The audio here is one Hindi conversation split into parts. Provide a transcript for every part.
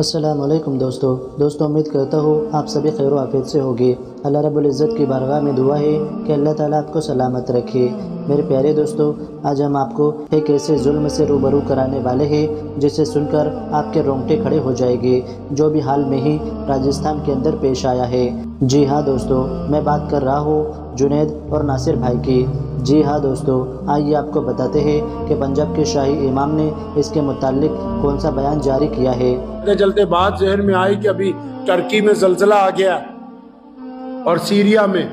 असलम दोस्तों। दोस्तों, उम्मीद करता हूँ आप सभी खैर आफियत से होगी। अल्लाह रब्बुल इज़्ज़त की बारगाह में दुआ है कि अल्लाह ताला आपको सलामत रखे। मेरे प्यारे दोस्तों, आज हम आपको एक ऐसे जुल्म से रूबरू कराने वाले हैं, जिसे सुनकर आपके रोंगटे खड़े हो जाएँगे, जो भी हाल में ही राजस्थान के अंदर पेश आया है। जी हाँ दोस्तों, मैं बात कर रहा हूँ जुनेद और नासिर भाई की। जी हाँ दोस्तों, आइए आपको बताते हैं कि पंजाब के शाही इमाम ने इसके मुतालिक कौन सा बयान जारी किया है। चलते बात जहन में आई कि अभी टर्की में जलजला आ गया और सीरिया में।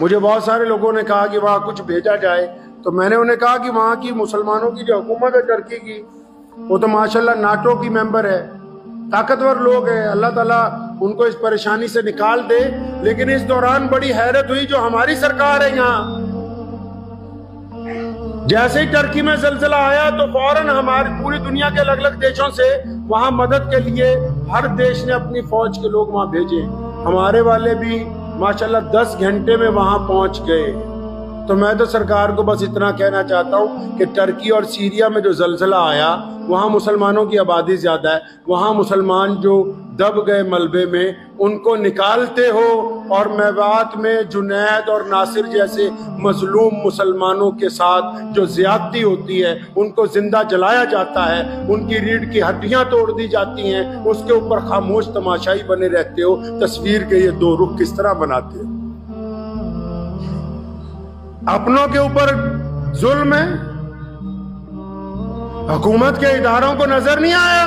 मुझे बहुत सारे लोगों ने कहा कि वहाँ कुछ भेजा जाए। तो मैंने उन्हें कहा कि वहाँ की मुसलमानों की जो हुकूमत है टर्की की, वो तो माशाल्लाह नाटो की मेंबर है। ताकतवर लोग हैं, अल्लाह ताला उनको इस परेशानी से निकाल दे, लेकिन इस दौरान बड़ी हैरत हुई जो हमारी सरकार है यहाँ। जैसे ही टर्की में जलजला आया तो फ़ौरन हमारे पूरी दुनिया के अलग अलग देशों से वहाँ मदद के लिए हर देश ने अपनी फौज के लोग वहाँ भेजे। हमारे वाले भी, माशाल्लाह, दस घंटे में वहाँ पहुँच गए। तो मैं तो सरकार को बस इतना कहना चाहता हूँ कि टर्की और सीरिया में जो जलजला आया, वहाँ मुसलमानों की आबादी ज़्यादा है, वहाँ मुसलमान जो दब गए मलबे में, उनको निकालते हो और मेवात में जुनैद और नासिर जैसे मजलूम मुसलमानों के साथ जो ज्यादती होती है, उनको ज़िंदा जलाया जाता है, उनकी रीढ़ की हड्डियाँ तोड़ दी जाती हैं, उसके ऊपर खामोश तमाशाई बने रहते हो, तस्वीर के ये दो रुख किस तरह बनाते हो? अपनों के ऊपर जुल्म है? हुकूमत के इदारों को नज़र नहीं आया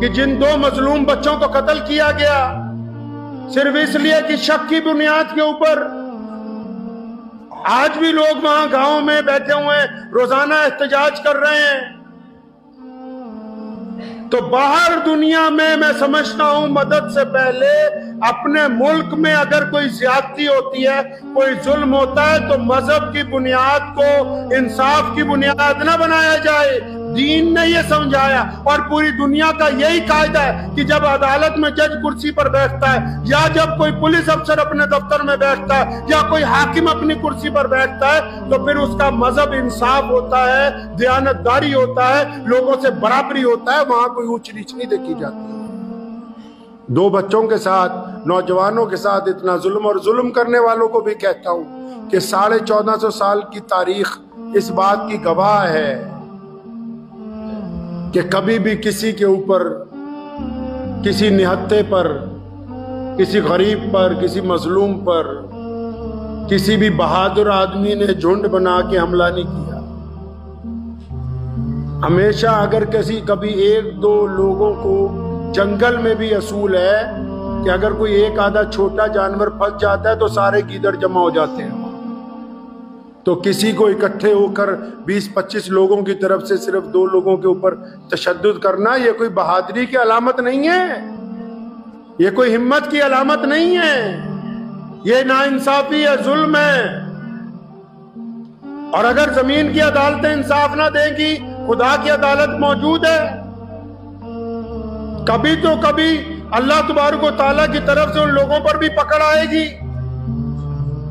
कि जिन दो मजलूम बच्चों को कत्ल किया गया, सिर्फ़ इसलिए कि शक की बुनियाद के ऊपर आज भी लोग वहाँ गाँव में बैठे हुए रोज़ाना एहतजाज कर रहे हैं। तो बाहर दुनिया में मैं समझता हूँ मदद से पहले अपने मुल्क में अगर कोई ज्यादती होती है, कोई जुल्म होता है तो मज़हब की बुनियाद को, इंसाफ की बुनियाद ना बनाया जाए। दीन ने ये समझाया। और पूरी दुनिया का यही कायदा है कि जब अदालत में जज कुर्सी पर बैठता है, या जब कोई पुलिस अफसर अपने दफ्तर में बैठता है, या कोई हाकिम अपनी कुर्सी पर बैठता है तो फिर उसका मज़हब इंसाफ होता है, दयानतदारी होता है, लोगों से बराबरी होता है, वहाँ कोई ऊंच नीच नहीं देखी जाती। दो बच्चों के साथ, नौजवानों के साथ इतना जुल्म, और जुल्म करने वालों को भी कहता हूँ कि साढ़े चौदह सौ साल की तारीख इस बात की गवाह है। कि कभी भी किसी के ऊपर, किसी निहत्ते पर, किसी गरीब पर, किसी मजलूम पर, किसी भी बहादुर आदमी ने झुंड बना के हमला नहीं किया। हमेशा अगर किसी, कभी एक, दो लोगों को जंगल में भी असूल है कि अगर कोई एक आधा छोटा जानवर फंस जाता है तो सारे गीदड़ जमा हो जाते हैं। तो किसी को इकट्ठे होकर 20-25 लोगों की तरफ़ से सिर्फ़ दो लोगों के ऊपर तशद करना यह कोई बहादुरी की अलामत नहीं है। ये कोई हिम्मत की अलामत नहीं है। ये नाइंसाफी है जुल्म है। और अगर ज़मीन की अदालतें इंसाफ ना देंगी, खुदा की अदालत मौजूद है। कभी तो कभी अल्लाह तुबारक ताला की तरफ़ से उन लोगों पर भी पकड़ आएगी।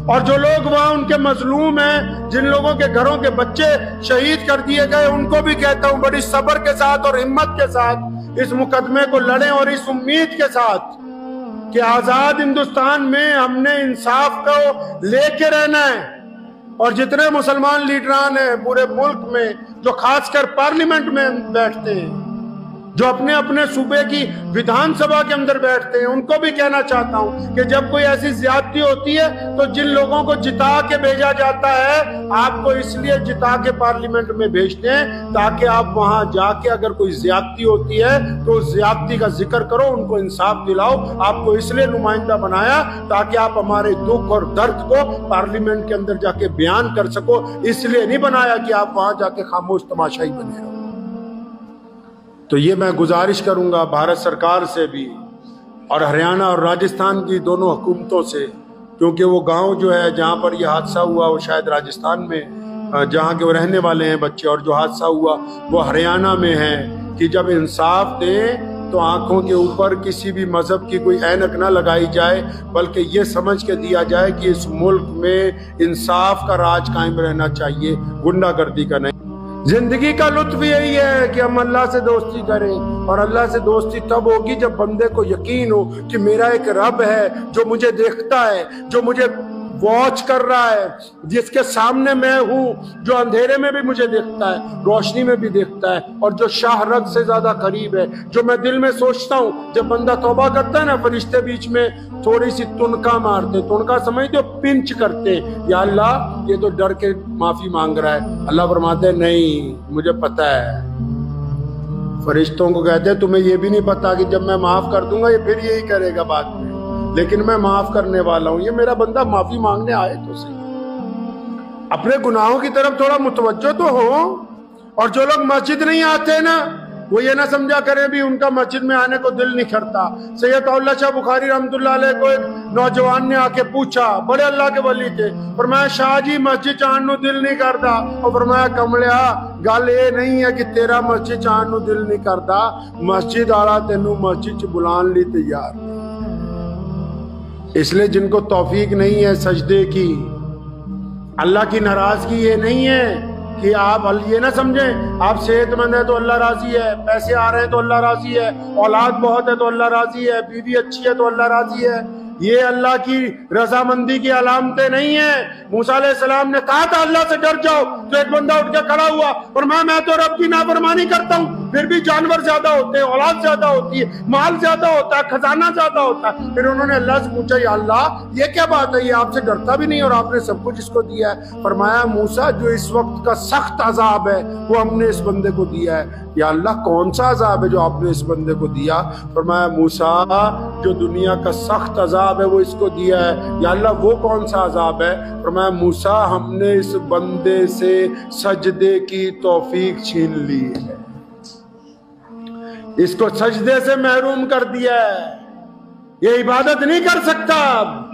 और जो लोग वहाँ उनके मजलूम हैं, जिन लोगों के घरों के बच्चे शहीद कर दिए गए, उनको भी कहता हूँ, बड़ी सब्र के साथ और हिम्मत के साथ इस मुकदमे को लड़ें और इस उम्मीद के साथ कि आज़ाद हिंदुस्तान में हमने इंसाफ को लेके रहना है। और जितने मुसलमान लीडरान हैं पूरे मुल्क में, जो खासकर पार्लियामेंट में बैठते हैं जो अपने अपने सूबे की विधानसभा के अंदर बैठते हैं, उनको भी कहना चाहता हूँ कि जब कोई ऐसी ज्यादती होती है तो जिन लोगों को जिता के भेजा जाता है, आपको इसलिए जिता के पार्लियामेंट में भेजते हैं, ताकि आप वहाँ जाके अगर कोई ज्यादती होती है तो उस ज्यादती का ज़िक्र करो, उनको इंसाफ दिलाओ। आपको इसलिए नुमाइंदा बनाया, ताकि आप हमारे दुख और दर्द को पार्लियामेंट के अंदर जाके बयान कर सको। इसलिए नहीं बनाया कि आप वहाँ जाके खामोश तमाशाई बने रहो। तो ये मैं गुजारिश करूँगा भारत सरकार से भी और हरियाणा और राजस्थान की दोनों हुकूमतों से, क्योंकि वो गाँव जो है, जहाँ पर यह हादसा हुआ, वो शायद राजस्थान में जहाँ के वो रहने वाले हैं बच्चे, और जो हादसा हुआ, वो हरियाणा में है कि जब इंसाफ दें तो आँखों के ऊपर किसी भी मज़हब की कोई ऐनक ना लगाई जाए, बल्कि ये समझ के दिया जाए कि इस मुल्क में इंसाफ का राज कायम रहना चाहिए, गुंडागर्दी का नहीं। ज़िंदगी का लुत्फ यही है कि हम अल्लाह से दोस्ती करें। और अल्लाह से दोस्ती तब होगी जब बंदे को यकीन हो कि मेरा एक रब है जो मुझे देखता है, जो मुझे वॉच कर रहा है, जिसके सामने मैं हूँ, जो अंधेरे में भी मुझे देखता है, रोशनी में भी देखता है, और जो शाह रग से ज़्यादा करीब है, जो मैं दिल में सोचता हूँ, जब बंदा तोबा करता है ना फरिश्ते बीच में, थोड़ी सी तुनका मारते, तुनका समझते पिंच करते, या अल्लाह ये तो डर के माफ़ी मांग रहा है। अल्लाह फरमाते नहीं, मुझे पता है। फरिश्तों को कहते हैं, तुम्हें ये भी नहीं पता कि जब मैं माफ़ कर दूँगा, ये फिर यही करेगा बाद में। लेकिन मैं माफ़ करने वाला हूँ। ये मेरा बंदा माफ़ी मांगने आए तो सही। अपने गुनाहों की तरफ़ थोड़ा मुतवजो तो हो। और जो लोग मस्जिद नहीं आते ना वो ये ना समझा करें भी उनका मस्जिद में आने को दिल नहीं करता। सैयद शाह बुखारी रहमतुल्लाह को एक नौजवान ने आके पूछा, बड़े अल्लाह के वली थे। फरमाया, शाह जी, मस्जिद चाहन दिल नहीं करता। और फरमाया, कमलिया, गल ये नहीं है कि तेरा मस्जिद चाहन दिल नहीं करता। मस्जिद आला तेन मस्जिद च बुलाने ली तैयार इसलिए जिनको तोफीक नहीं है, सजदे की, अल्लाह की नाराज़गी ये नहीं है कि आप ये ना समझे, आप सेहतमंद है तो अल्लाह राज़ी है, पैसे आ रहे हैं तो अल्लाह राज़ी है, औलाद बहुत है तो अल्लाह राज़ी है, बीवी अच्छी है तो अल्लाह राज़ी है। ये अल्लाह की रजामंदी की अलामतें नहीं है। मूसा सलाम ने कहा था, अल्लाह से डर जाओ। तो एक बंदा उठ के खड़ा हुआ और मैं मैं तो रब की नाफरमानी करता हूँ। फिर भी जानवर ज़्यादा होते हैं, औलाद ज़्यादा होती है, माल ज़्यादा होता है, खजाना ज़्यादा होता है। फिर उन्होंने अल्लाह से पूछा, या अल्लाह, ये क्या बात है? ये आपसे डरता भी नहीं और आपने सब कुछ इसको दिया है? फरमाया, मूसा, जो इस वक्त का सख्त अजाब है, वो हमने इस बंदे को दिया है। या अल्लाह, कौन सा अजाब है जो आपने इस बंदे को दिया? फरमाया, मूसा, जो दुनिया का सख्त अजाब है, वो इसको दिया है। या अल्लाह, वो कौन सा अजाब है? फरमाया, मूसा, हमने इस बंदे से सजदे की तौफीक छीन ली है। इसको सजदे से महरूम कर दिया है। ये इबादत नहीं कर सकता अब।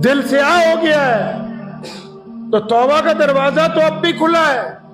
दिल से आ हो गया है। तो तौबा का दरवाज़ा तो अब भी खुला है।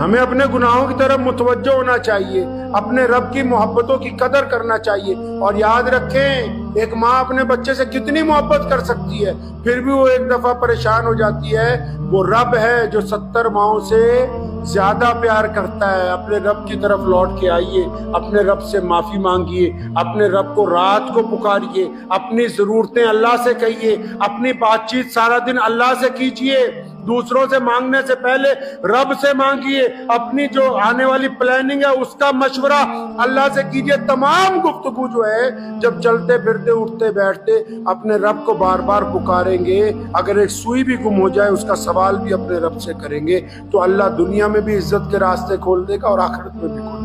हमें अपने गुनाहों की तरफ़ मुतवजो होना चाहिए। अपने रब की मोहब्बतों की कदर करना चाहिए। और याद रखें, एक माँ अपने बच्चे से कितनी मोहब्बत कर सकती है? फिर भी वो एक दफ़ा परेशान हो जाती है। वो रब है जो सत्तर माओ से ज़्यादा प्यार करता है, अपने रब की तरफ़ लौट के आइए, अपने रब से माफ़ी मांगिए, अपने रब को रात को पुकारिए, अपनी जरूरतें अल्लाह से कहिए, अपनी बातचीत सारा दिन अल्लाह से कीजिए। दूसरों से मांगने से पहले रब से मांगिए। अपनी जो आने वाली प्लानिंग है, उसका मशवरा अल्लाह से कीजिए। तमाम गुफ्तगु जो है, जब चलते फिरते, उठते बैठते अपने रब को बार बार पुकारेंगे, अगर एक सुई भी गुम हो जाए, उसका सवाल भी अपने रब से करेंगे तो अल्लाह दुनिया में भी इज़्ज़त के रास्ते खोल देगा और आखिरत में भी खोल